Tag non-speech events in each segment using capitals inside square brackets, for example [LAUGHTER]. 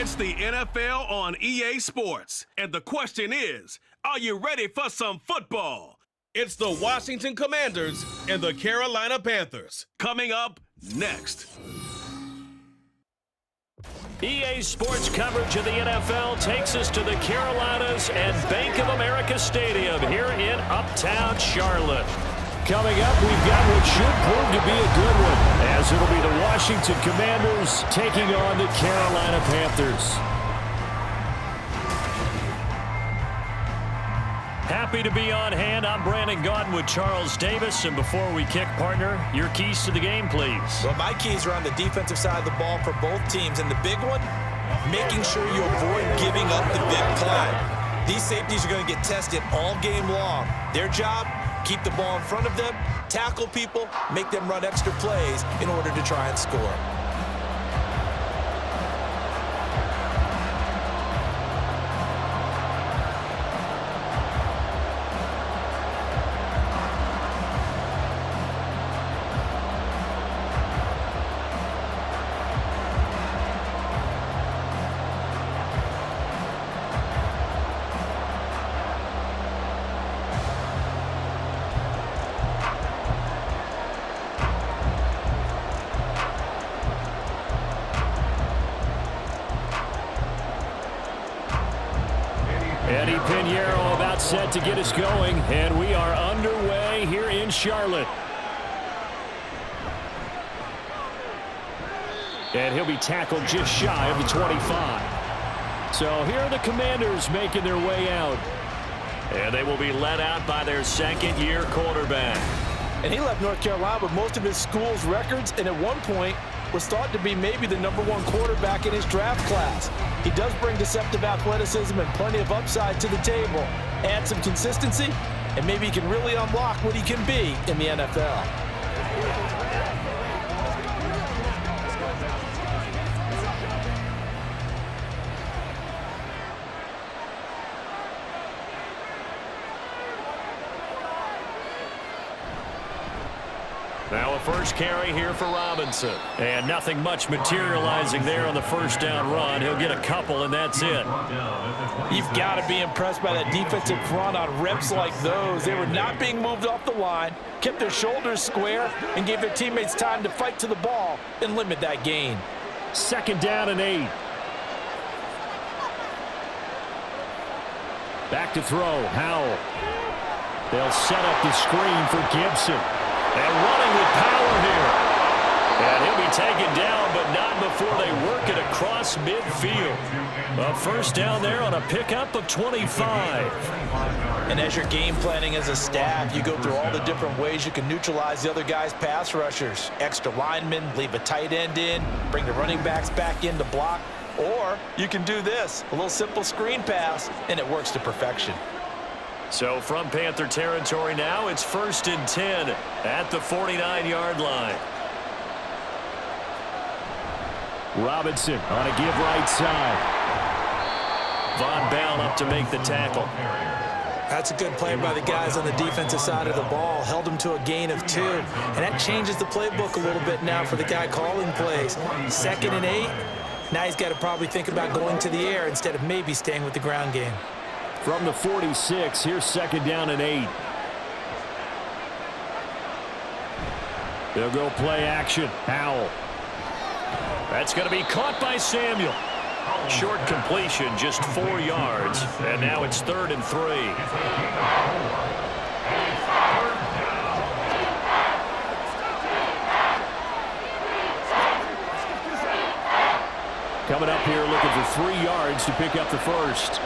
It's the NFL on EA Sports. And the question is are you ready for some football? It's the Washington Commanders and the Carolina Panthers. Coming up next. EA Sports coverage of the NFL takes us to the Carolinas and Bank of America Stadium here in Uptown Charlotte. Coming up, we've got what should prove to be a good one, as it'll be the Washington Commanders taking on the Carolina Panthers. Happy to be on hand. I'm Brandon Gaudin with Charles Davis. And before we kick, partner, your keys to the game, please. Well, my keys are on the defensive side of the ball for both teams. And the big one, making sure you avoid giving up the big play. These safeties are going to get tested all game long. Their job, keep the ball in front of them, tackle people, make them run extra plays in order to try and score. Set to get us going, and we are underway here in Charlotte. And he'll be tackled just shy of the 25. So here are the Commanders making their way out. And they will be led out by their second-year quarterback. And he left North Carolina with most of his school's records, and at one point was thought to be maybe the number one quarterback in his draft class. He does bring deceptive athleticism and plenty of upside to the table. Add some consistency, and maybe he can really unlock what he can be in the NFL. First carry here for Robinson. And nothing much materializing there on the first down run. He'll get a couple, and that's it. You've got to be impressed by that defensive front on reps like those. They were not being moved off the line, kept their shoulders square, and gave their teammates time to fight to the ball and limit that gain. Second down and eight. Back to throw. Howell. They'll set up the screen for Gibson. And running with power here. And he'll be taken down, but not before they work it across midfield. A first down there on a pickup of 25. And as you're game planning as a staff, you go through all the different ways you can neutralize the other guy's pass rushers. Extra linemen, leave a tight end in, bring the running backs back in to block. Or you can do this, a little simple screen pass, and it works to perfection. So from Panther territory now, it's first and 10 at the 49-yard line. Robinson on a give right side. Vonn Bell up to make the tackle. That's a good play by the guys on the defensive side of the ball. Held him to a gain of two. And that changes the playbook a little bit now for the guy calling plays. Second and eight. Now he's got to probably think about going to the air instead of maybe staying with the ground game. From the 46, here's second down and eight. They'll go play action. Howell. That's going to be caught by Samuel. Short completion, just four yards. And now it's third and three. Coming up here looking for three yards to pick up the first.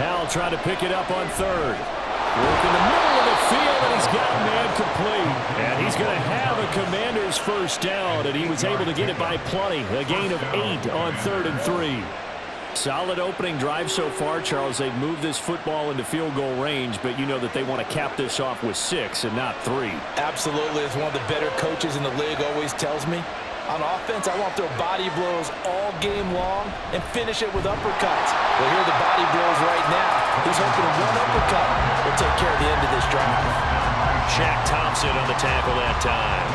Howell trying to pick it up on third. Work in the middle of the field, and he's got man complete. And he's going to have a Commander's first down, and he was able to get it by plenty. A gain of eight on third and three. Solid opening drive so far, Charles. They've moved this football into field goal range, but you know that they want to cap this off with six and not three. Absolutely. As one of the better coaches in the league always tells me, on offense, I want to throw body blows all game long and finish it with uppercuts. Well, here are the body blows right now. He's hoping one uppercut will take care of the end of this drive. Shaq Thompson on the tackle that time.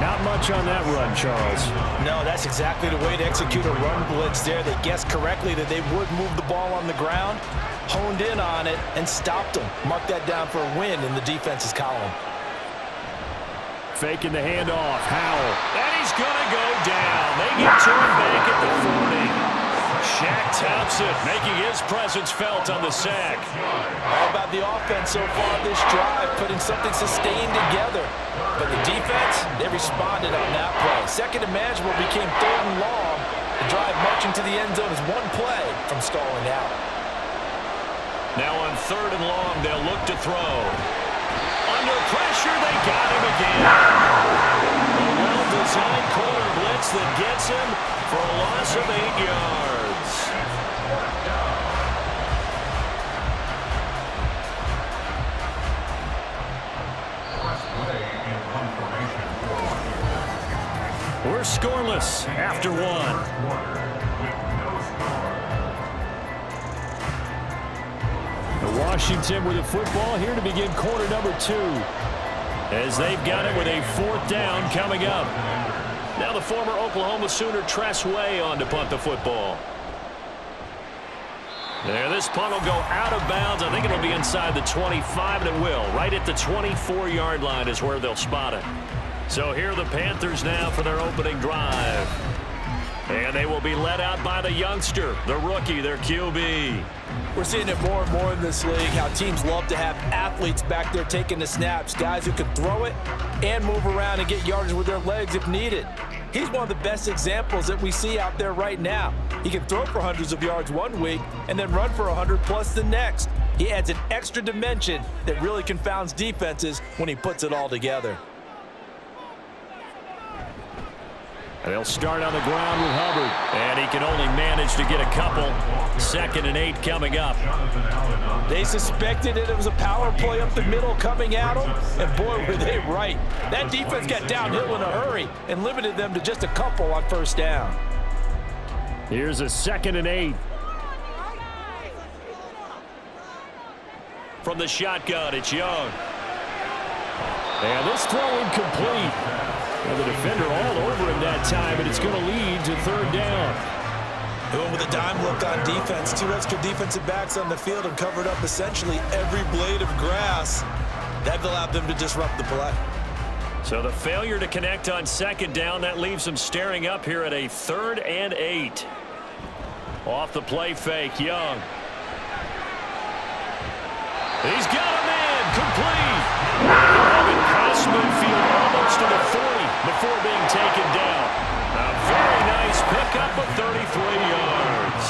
Not much on that run, Charles. No, that's exactly the way to execute a run blitz there. They guessed correctly that they would move the ball on the ground, honed in on it, and stopped them. Mark that down for a win in the defense's column. Faking the handoff. Howell. And he's going to go down. They get him back at the 40. Shaq Thompson making his presence felt on the sack. All about the offense so far this drive, putting something sustained together. But the defense, they responded on that play. Second and manageable became third and long. The drive marching to the end zone is one play from stalling out. Now on third and long, they'll look to throw. They got him again. A well-designed corner blitz that gets him for a loss of eight yards. We're scoreless after one. The Washington with the football here to begin quarter number two. As they've got it with a fourth down coming up. Now the former Oklahoma Sooner Tress Way on to punt the football. There, this punt will go out of bounds. I think it'll be inside the 25, and it will. Right at the 24-yard line is where they'll spot it. So here are the Panthers now for their opening drive. And they will be led out by the youngster, the rookie, their QB. We're seeing it more and more in this league, how teams love to have athletes back there taking the snaps, guys who can throw it and move around and get yardage with their legs if needed. He's one of the best examples that we see out there right now. He can throw for hundreds of yards one week and then run for 100 plus the next. He adds an extra dimension that really confounds defenses when he puts it all together. And they'll start on the ground with Hubbard. And he can only manage to get a couple. Second and eight coming up. They suspected it, it was a power play up the middle coming at them. And boy, were they right. That defense got downhill in a hurry and limited them to just a couple on first down. Here's a second and eight. From the shotgun, it's Young. And this throw incomplete. And the defender all over him that time, and it's going to lead to third down. Going with a dime look on defense. Two extra defensive backs on the field and covered up essentially every blade of grass. That allowed them to disrupt the play. So the failure to connect on second down, that leaves them staring up here at a third and eight. Off the play fake, Young. He's got a man, complete. Having past midfield almost to the 40 before being taken down. A very nice pickup of 33 yards.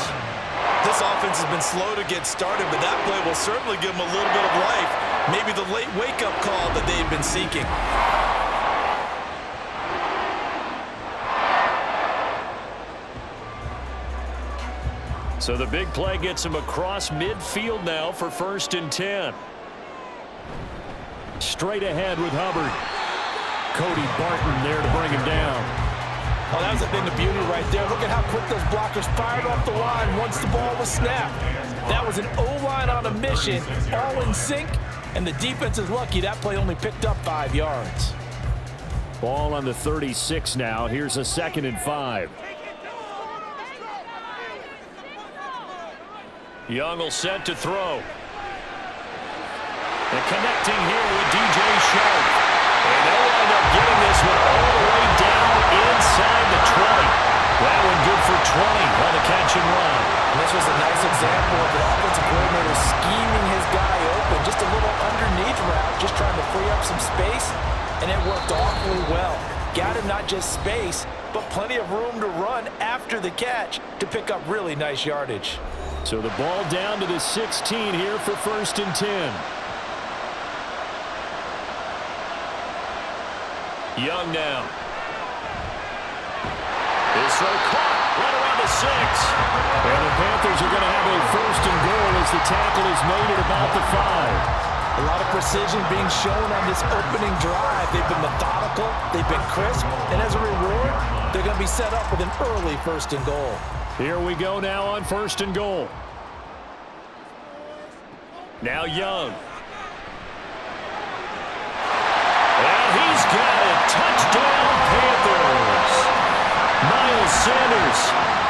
This offense has been slow to get started, but that play will certainly give them a little bit of life. Maybe the late wake-up call that they've been seeking. So the big play gets him across midfield now for first and 10. Straight ahead with Hubbard. Cody Barton there to bring him down. Oh, that was a thing of beauty right there. Look at how quick those blockers fired off the line once the ball was snapped. That was an O-line on a mission, all in sync, and the defense is lucky that play only picked up five yards. Ball on the 36 now. Here's a second and five. Young will set to throw. And connecting here with D.J. Chark. Up getting this one all the way down inside the 20. That one good for 20 on the catch and run. And this was a nice example of the offensive coordinator scheming his guy open. Just a little underneath route, just trying to free up some space, and it worked awfully well. Got him not just space, but plenty of room to run after the catch to pick up really nice yardage. So the ball down to the 16 here for first and 10. Young now. This throw caught right around the six. And the Panthers are going to have a first and goal as the tackle is made at about the five. A lot of precision being shown on this opening drive. They've been methodical, they've been crisp, and as a reward, they're going to be set up with an early first and goal. Here we go now on first and goal. Now Young. Sanders.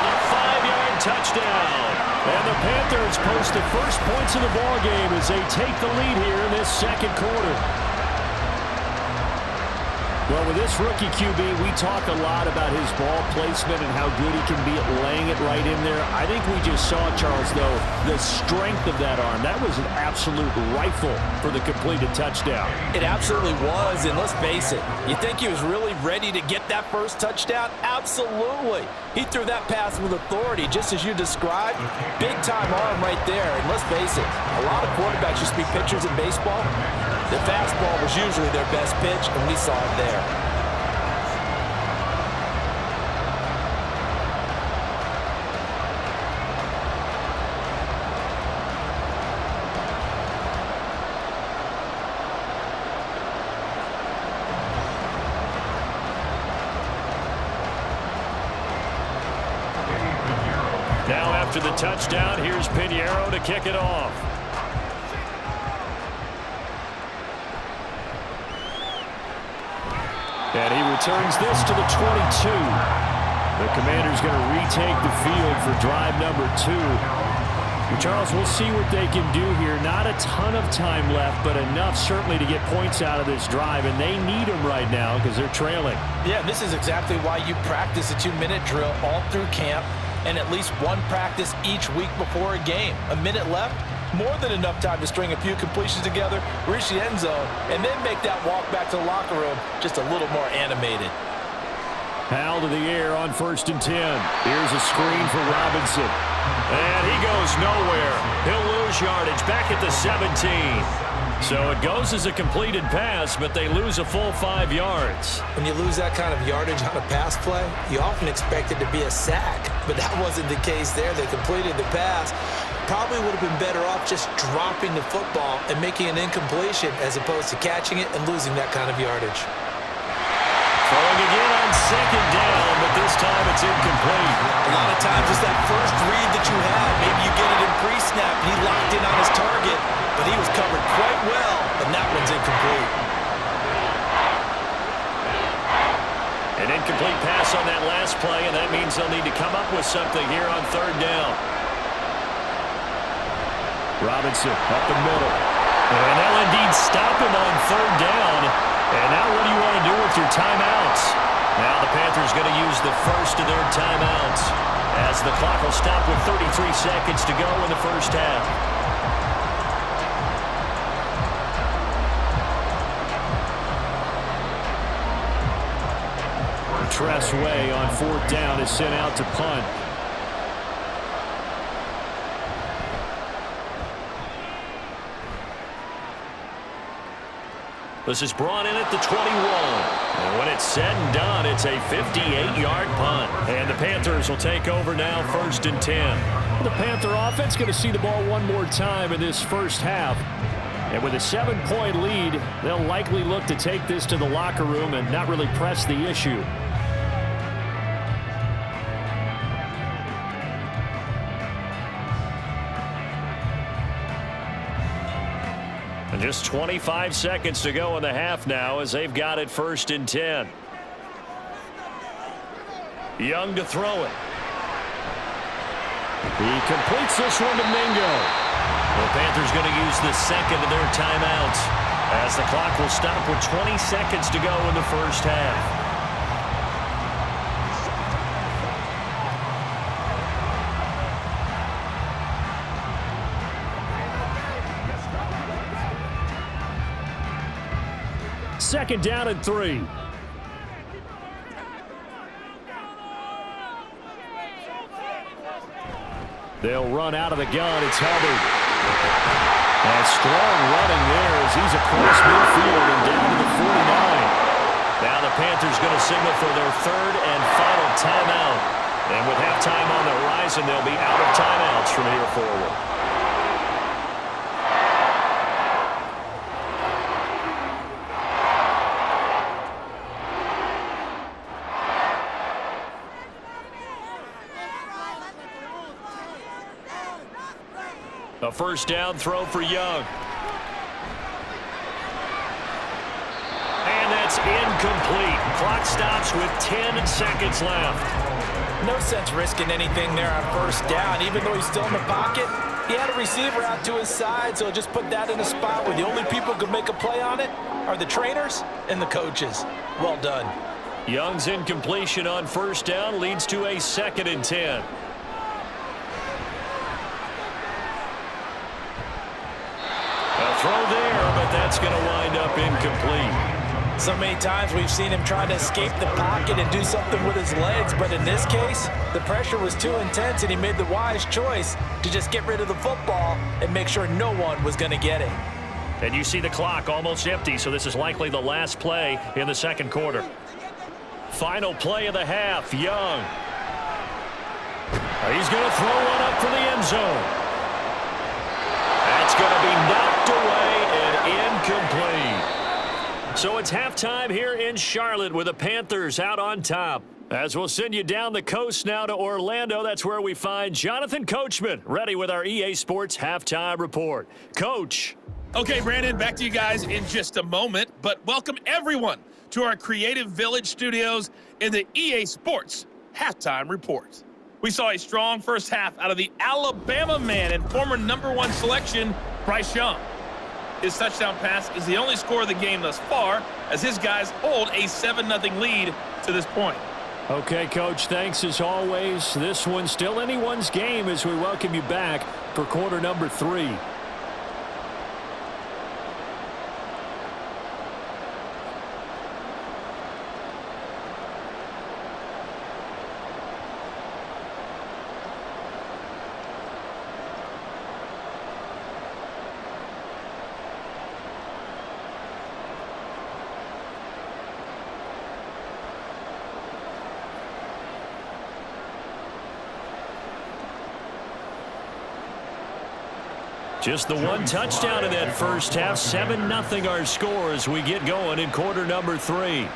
A five-yard touchdown. And the Panthers post the first points of the ball game as they take the lead here in this second quarter. Well, with this rookie QB, we talk a lot about his ball placement and how good he can be at laying it right in there. I think we just saw, Charles, though, the strength of that arm. That was an absolute rifle for the completed touchdown. It absolutely was, and let's face it, you think he was really ready to get that first touchdown? Absolutely. He threw that pass with authority, just as you described. Big-time arm right there, and let's face it, a lot of quarterbacks to be pitchers in baseball. The fastball was usually their best pitch, and we saw it there. Now after the touchdown, here's Piñeiro to kick it off. Returns this to the 22. The commander's going to retake the field for drive number two. Charles, we'll see what they can do here. Not a ton of time left, but enough certainly to get points out of this drive, and they need them right now because they're trailing. Yeah, this is exactly why you practice a two-minute drill all through camp and at least one practice each week before a game. A minute left, more than enough time to string a few completions together, reach the end zone, and then make that walk back to the locker room just a little more animated. Howell to the air on first and 10. Here's a screen for Robinson. And he goes nowhere. He'll lose yardage back at the 17. So it goes as a completed pass, but they lose a full five yards. When you lose that kind of yardage on a pass play, you often expect it to be a sack, but that wasn't the case there. They completed the pass. Probably would have been better off just dropping the football and making an incompletion as opposed to catching it and losing that kind of yardage. Throwing again on second down, but this time it's incomplete. A lot of times it's that first read that you have. Maybe you get it in pre-snap and he locked in on his target, but he was covered quite well, and that one's incomplete. An incomplete pass on that last play, and that means they'll need to come up with something here on third down. Robinson up the middle. And they'll indeed stop him on third down. And now what do you want to do with your timeouts? Now the Panthers going to use the first of their timeouts as the clock will stop with 33 seconds to go in the first half. Tress Way on fourth down is sent out to punt. This is brought in at the 21. And when it's said and done, it's a 58-yard punt. And the Panthers will take over now first and 10. The Panther offense going to see the ball one more time in this first half. And with a seven-point lead, they'll likely look to take this to the locker room and not really press the issue. Just 25 seconds to go in the half now as they've got it first and 10. Young to throw it. He completes this one to Mingo. The Panthers going to use the second of their timeouts as the clock will stop with 20 seconds to go in the first half. Second down and three. They'll run out of the gun. It's Hubbard. And strong running there as he's across midfield and down to the 49. Now the Panthers going to signal for their third and final timeout. And with halftime on the horizon, they'll be out of timeouts from here forward. A first down throw for Young. And that's incomplete. Clock stops with 10 seconds left. No sense risking anything there on first down. Even though he's still in the pocket, he had a receiver out to his side, so he just put that in a spot where the only people who can make a play on it are the trainers and the coaches. Well done. Young's incompletion on first down leads to a second and 10. A throw there, but that's going to wind up incomplete. So many times we've seen him try to escape the pocket and do something with his legs, but in this case, the pressure was too intense and he made the wise choice to just get rid of the football and make sure no one was going to get it. And you see the clock almost empty, so this is likely the last play in the second quarter. Final play of the half, Young. He's going to throw one up for the end zone. That's going to be knocked away and incomplete. So it's halftime here in Charlotte with the Panthers out on top. As we'll send you down the coast now to Orlando, that's where we find Jonathan Coachman ready with our EA Sports halftime report. Coach. Okay, Brandon, back to you guys in just a moment, but welcome everyone to our Creative Village studios in the EA Sports halftime report. We saw a strong first half out of the Alabama man and former number one selection, Bryce Young. His touchdown pass is the only score of the game thus far as his guys hold a 7-0 lead to this point. Okay, Coach, thanks as always. This one's still anyone's game as we welcome you back for quarter number three. Just the one touchdown in that first half. 7-0 our score as we get going in quarter number three.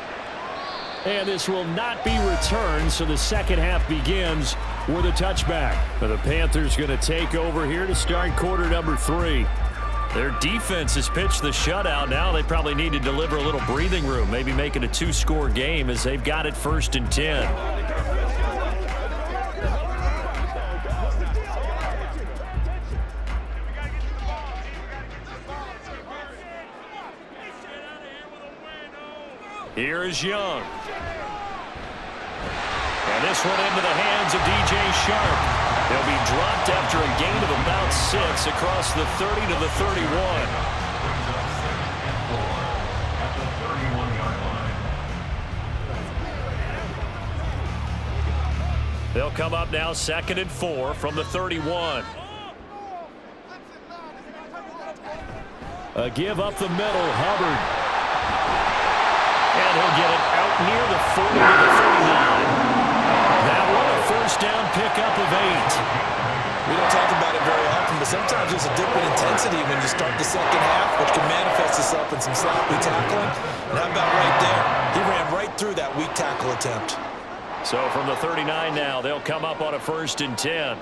And this will not be returned, so the second half begins with a touchback. But the Panthers going to take over here to start quarter number three. Their defense has pitched the shutout. Now they probably need to deliver a little breathing room, maybe make it a two-score game as they've got it first and 10. Is Young. And this one into the hands of D.J. Chark. They'll be dropped after a gain of about six across the 30 to the 31. They'll come up now second and four from the 31. A give up the middle, Hubbard. And he'll get it out near the 40 to the 39. That one a first down pickup of eight. We don't talk about it very often, but sometimes there's a dip in intensity when you start the second half, which can manifest itself in some sloppy tackling. And how about right there? He ran right through that weak tackle attempt. So from the 39 now, they'll come up on a first and 10.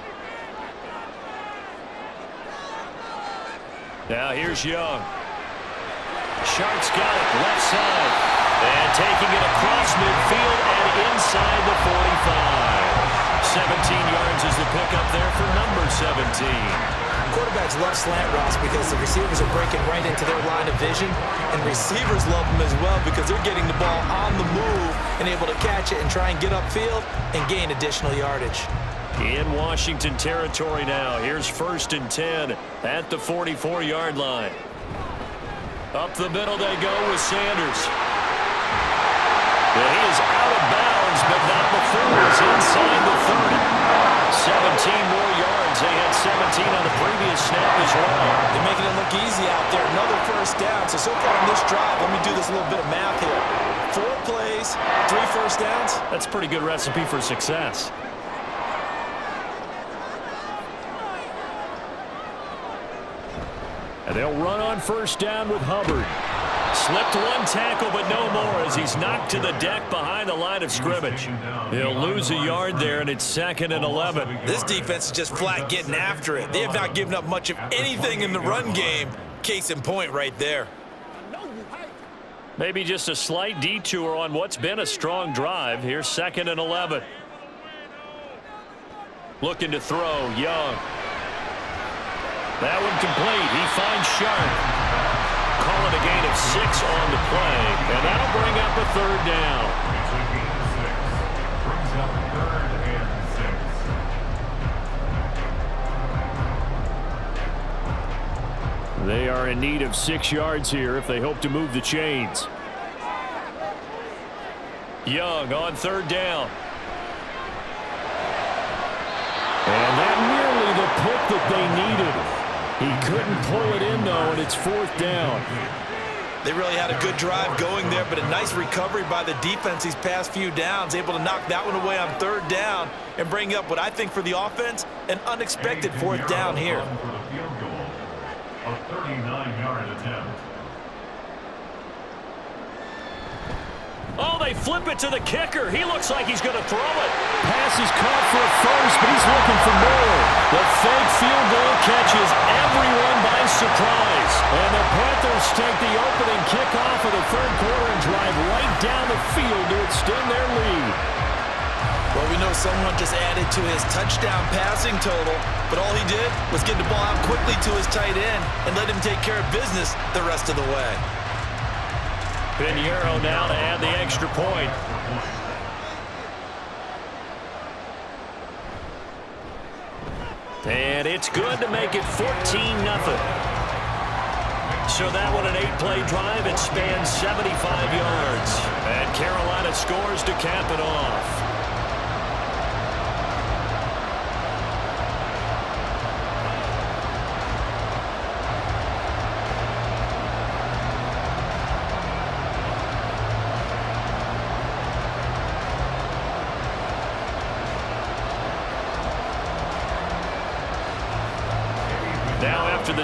Now here's Young. Chark's got it left side. And taking it across midfield and inside the 45. 17 yards is the pickup there for number 17. Quarterbacks love slant routes because the receivers are breaking right into their line of vision, and receivers love them as well because they're getting the ball on the move and able to catch it and try and get upfield and gain additional yardage. In Washington territory now. Here's first and 10 at the 44-yard line. Up the middle they go with Sanders. Well, he is out of bounds, but not before it's inside the 30. 17 more yards. They had 17 on the previous snap as well. They're making it look easy out there. Another first down. So, so far in this drive, let me do this a little bit of math here. Four plays, three first downs. That's a pretty good recipe for success. And they'll run on first down with Hubbard. Slipped one tackle, but no more as he's knocked to the deck behind the line of scrimmage. He'll lose a yard there, and it's second and 11. This defense is just flat getting after it. They have not given up much of anything in the run game. Case in point right there. Maybe just a slight detour on what's been a strong drive. Here's second and 11. Looking to throw, Young. That one complete. He finds Chark. It a gain of six on the play, and that'll bring up a third down. They are in need of six yards here if they hope to move the chains. Young on third down. And that nearly the pick that they needed. He couldn't pull it in, though, and it's fourth down. They really had a good drive going there, but a nice recovery by the defense these past few downs, able to knock that one away on third down and bring up what I think for the offense, an unexpected fourth down here. A 39-yard attempt. Oh, they flip it to the kicker. He looks like he's going to throw it. Pass is caught for a first, but he's looking for more. The fake field goal catches everyone by surprise. And the Panthers take the opening kickoff of the third quarter and drive right down the field to extend their lead. Well, we know someone just added to his touchdown passing total, but all he did was get the ball out quickly to his tight end and let him take care of business the rest of the way. Piñeiro now to add the extra point. And it's good to make it 14-0. So that one an eight-play drive. It spans 75 yards. And Carolina scores to cap it off.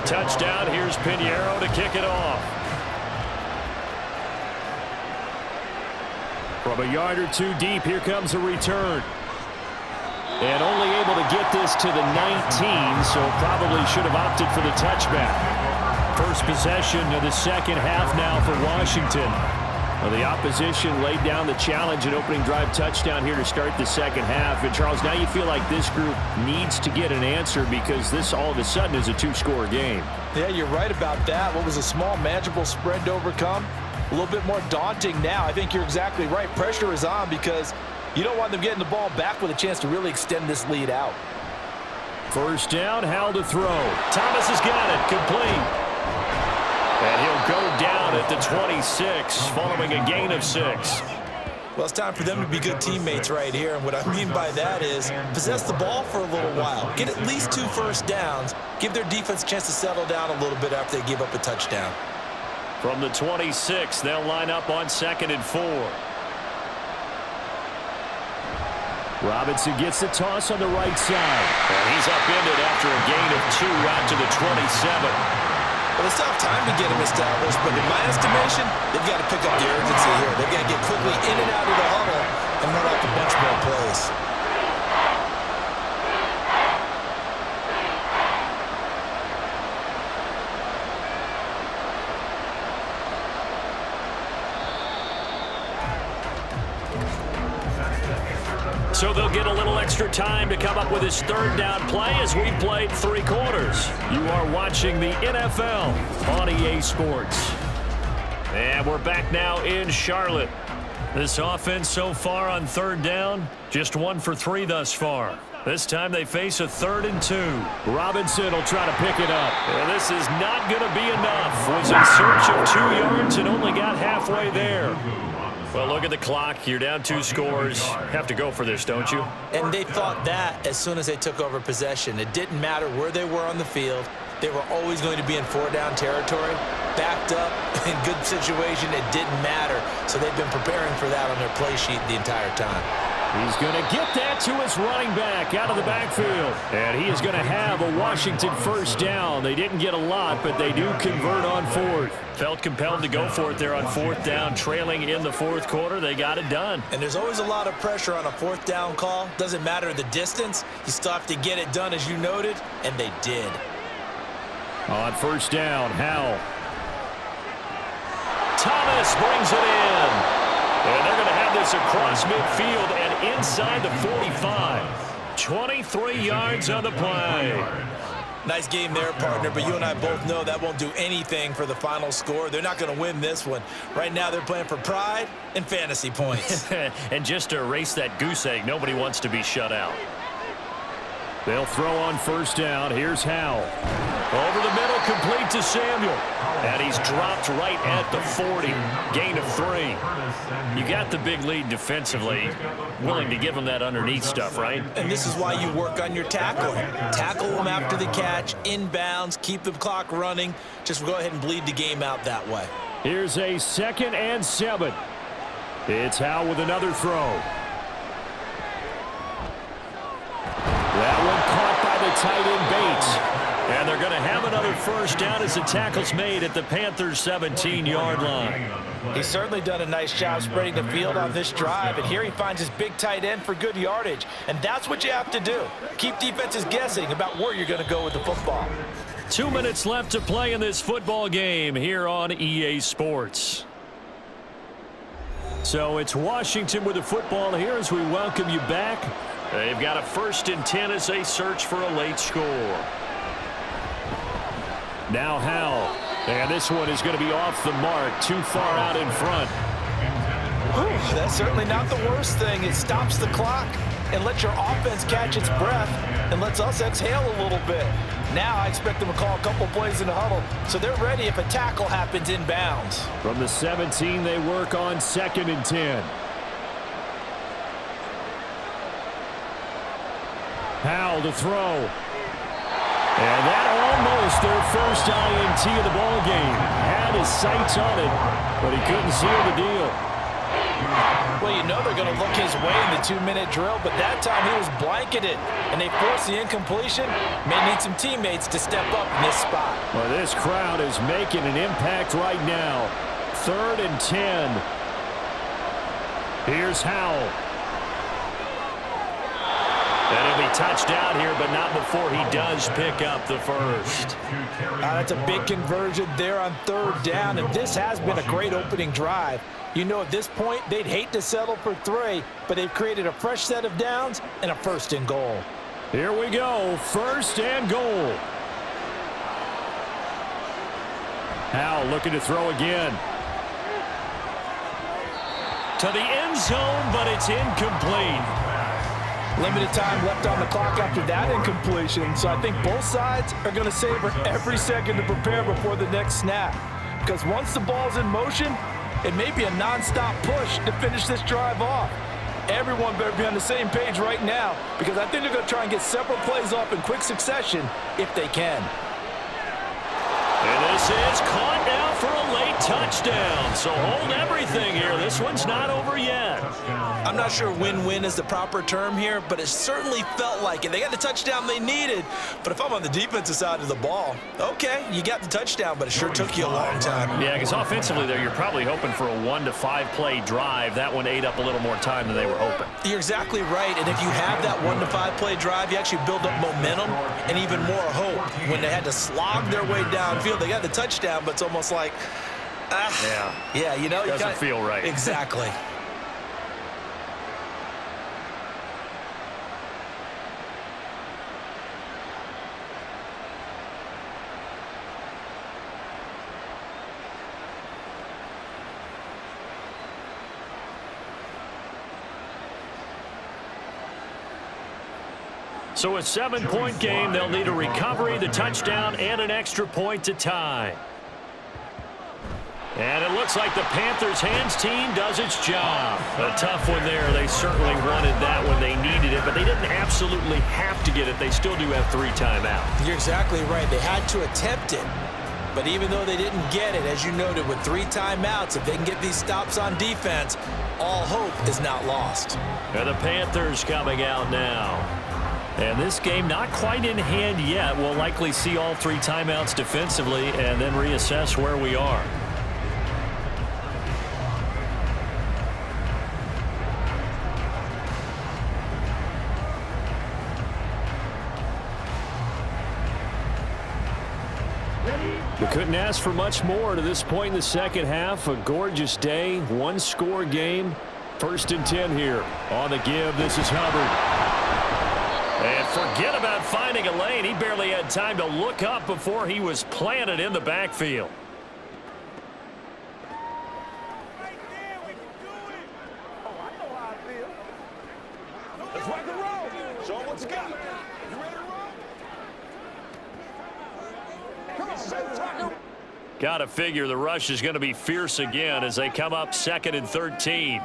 The touchdown. Here's Piñeiro to kick it off. From a yard or two deep, here comes a return. And only able to get this to the 19, so probably should have opted for the touchback. First possession of the second half now for Washington. Well, the opposition laid down the challenge and opening drive touchdown here to start the second half. And, Charles, now you feel like this group needs to get an answer because this all of a sudden is a two-score game. Yeah, you're right about that. What was a small, manageable spread to overcome? A little bit more daunting now. I think you're exactly right. Pressure is on because you don't want them getting the ball back with a chance to really extend this lead out. First down, Howell to throw. Thomas has got it. Complete. And he'll go down at the 26 following a gain of six. Well, it's time for them to be good teammates right here. And what I mean by that is possess the ball for a little while. Get at least two first downs. Give their defense a chance to settle down a little bit after they give up a touchdown. From the 26, they'll line up on second and four. Robinson gets the toss on the right side. And he's upended after a gain of two out to the 27. Well, it's not time to get him established, but in my estimation, they've got to pick up the urgency here. They've got to get quickly in and out of the huddle and run off a bunch more plays. So they'll get a little extra time to come up with his third down play as we played three quarters. You are watching the NFL on EA Sports. And we're back now in Charlotte. This offense so far on third down, just one for three thus far. This time they face a third and two. Robinson will try to pick it up. And this is not going to be enough. Was in search of two yards and only got halfway there. Well, look at the clock. You're down two scores. Have to go for this, don't you? And they thought that as soon as they took over possession. It didn't matter where they were on the field. They were always going to be in four-down territory. Backed up, [LAUGHS] in good situation, it didn't matter. So they've been preparing for that on their play sheet the entire time. He's going to get that to his running back out of the backfield. And he is going to have a Washington first down. They didn't get a lot, but they do convert on fourth. Felt compelled to go for it there on fourth down, trailing in the fourth quarter. They got it done. And there's always a lot of pressure on a fourth down call. Doesn't matter the distance. You still have to get it done, as you noted, and they did. On first down, Howell. Thomas brings it in. And they're going to have this across midfield and inside the 45. 23 yards on the play. Nice game there, partner, but you and I both know that won't do anything for the final score. They're not going to win this one. Right now, they're playing for pride and fantasy points. [LAUGHS] and just to erase that goose egg, nobody wants to be shut out. They'll throw on first down. Here's Howell. Over the middle, complete to Samuel. And he's dropped right at the 40. Gain of three. You got the big lead defensively. Willing to give him that underneath stuff, right? And this is why you work on your tackle. Tackle them after the catch, inbounds, keep the clock running. Just go ahead and bleed the game out that way. Here's a second and seven. It's Howell with another throw. Tight end Bates. And they're going to have another first down as the tackle's made at the Panthers' 17-yard line. He's certainly done a nice job spreading the field on this drive, and here he finds his big tight end for good yardage. And that's what you have to do. Keep defenses guessing about where you're going to go with the football. Two minutes left to play in this football game here on EA Sports. So it's Washington with the football here as we welcome you back. They've got a first and 10 as they search for a late score. Now Howell. And this one is going to be off the mark, too far out in front. Ooh, that's certainly not the worst thing. It stops the clock and lets your offense catch its breath and lets us exhale a little bit. Now I expect them to call a couple plays in the huddle, so they're ready if a tackle happens in bounds. From the 17, they work on second and 10. Howell to throw. And that almost their first INT of the ball game. Had his sights on it, but he couldn't seal the deal. Well, you know they're going to look his way in the two-minute drill, but that time he was blanketed, and they forced the incompletion. May need some teammates to step up in this spot. Well, this crowd is making an impact right now. Third and 10. Here's Howell. And he'll be touched out here, but not before he does pick up the first. Uh, that's a big conversion there on third down, and this has been a great opening drive. You know, at this point, they'd hate to settle for three, but they've created a fresh set of downs and a first and goal. Here we go, first and goal. Howell looking to throw again. To the end zone, but it's incomplete. Limited time left on the clock after that incompletion, so I think both sides are going to savor every second to prepare before the next snap. Because once the ball's in motion, it may be a nonstop push to finish this drive off. Everyone better be on the same page right now because I think they're going to try and get several plays off in quick succession if they can. And this is caught now for a late touchdown. So hold everything here. This one's not over yet. I'm not sure win-win is the proper term here, but it certainly felt like it. They got the touchdown they needed, but if I'm on the defensive side of the ball, okay, you got the touchdown, but it sure took you a long time. Yeah, because offensively there, you're probably hoping for a one to five play drive. That one ate up a little more time than they were hoping. You're exactly right, and if you have that one to five play drive, you actually build up momentum and even more hope. When they had to slog their way downfield, they got the touchdown, but it's almost like, ah, yeah, yeah, you know, doesn't kinda, feel right. Exactly. [LAUGHS] So a seven-point game, they'll need a recovery, the touchdown, and an extra point to tie. And it looks like the Panthers' hands team does its job. A tough one there. They certainly wanted that when they needed it, but they didn't absolutely have to get it. They still do have three timeouts. You're exactly right. They had to attempt it. But even though they didn't get it, as you noted, with three timeouts, if they can get these stops on defense, all hope is not lost. And the Panthers coming out now. And this game not quite in hand yet. We'll likely see all three timeouts defensively and then reassess where we are. We couldn't ask for much more to this point in the second half. A gorgeous day, one score game. First and 10 here on the give. This is Hubbard. Forget about finding a lane. He barely had time to look up before he was planted in the backfield. Got to figure the rush is going to be fierce again as they come up second and 13.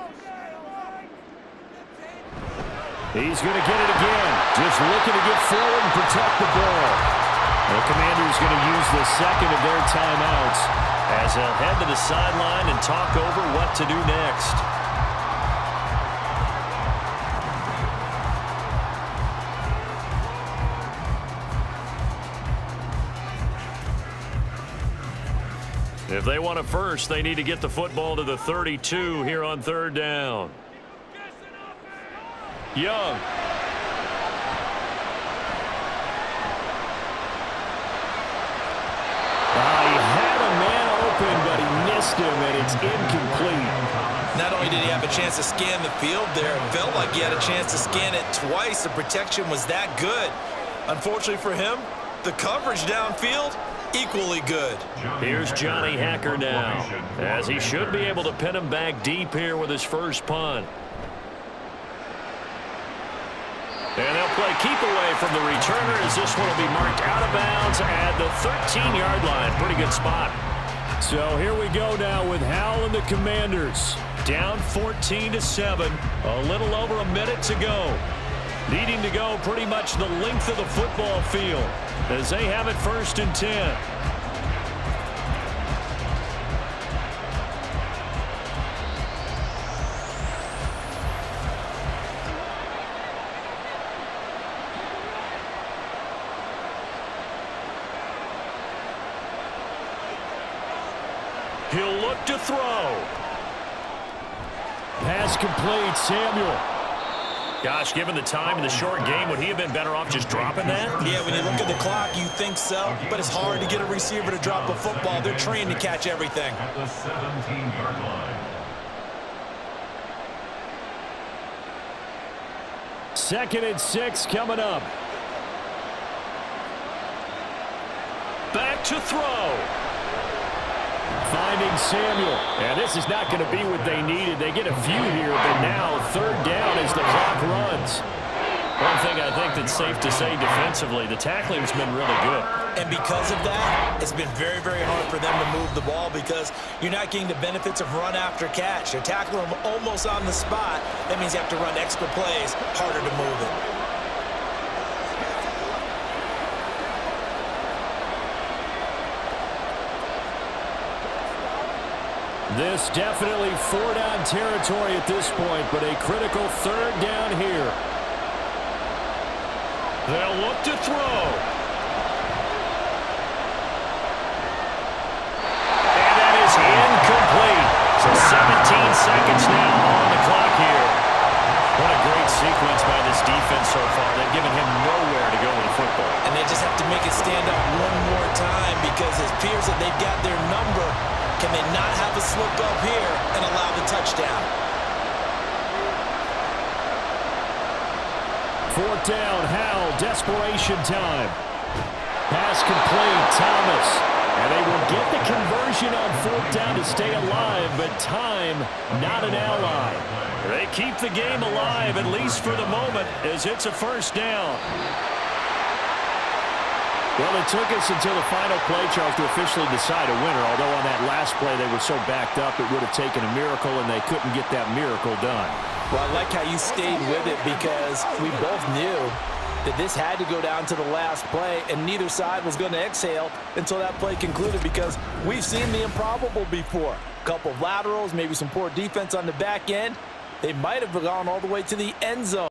He's going to get it again. Just looking to get forward and protect the ball. The Commanders going to use the second of their timeouts as they'll head to the sideline and talk over what to do next. If they want it first, they need to get the football to the 32 here on third down. Young. Uh, he had a man open, but he missed him, and it's incomplete. Not only did he have a chance to scan the field there, it felt like he had a chance to scan it twice. The protection was that good. Unfortunately for him, the coverage downfield equally good. Here's Johnny Hekker now, as he should be able to pin him back deep here with his first punt. And they'll play keep away from the returner as this one will be marked out of bounds at the 13-yard line. Pretty good spot. So here we go now with Howell and the Commanders. Down 14 to 7. A little over a minute to go. Needing to go pretty much the length of the football field as they have it first and 10. Throw. Pass complete, Samuel. Gosh, given the time and the short game, would he have been better off just dropping that? Yeah, when you look at the clock, you think so, but it's hard to get a receiver to drop a football. They're trained to catch everything. At the 17-yard line. Second and six coming up. Back to throw. Finding Samuel. And this is not going to be what they needed. They get a few here, but now third down as the clock runs. One thing I think that's safe to say defensively, the tackling's been really good. And because of that, it's been very, very hard for them to move the ball because you're not getting the benefits of run after catch. You're tackling them almost on the spot. That means you have to run extra plays, harder to move it. This definitely four-down territory at this point, but a critical third down here. They'll look to throw. And that is incomplete. So 17 seconds now on the clock here. What a great sequence by this defense so far. They've given him nowhere to go with football. And they just have to make it stand up one more time because it appears that they've got their number can they not have a slip up here and allow the touchdown? Fourth down, Howell, desperation time. Pass complete, Thomas. And they will get the conversion on fourth down to stay alive, but time not an ally. They keep the game alive, at least for the moment, as it's a first down. Well, it took us until the final play, Charles, to officially decide a winner, although on that last play they were so backed up it would have taken a miracle, and they couldn't get that miracle done. Well, I like how you stayed with it because we both knew that this had to go down to the last play, and neither side was going to exhale until that play concluded because we've seen the improbable before. A couple of laterals, maybe some poor defense on the back end. They might have gone all the way to the end zone.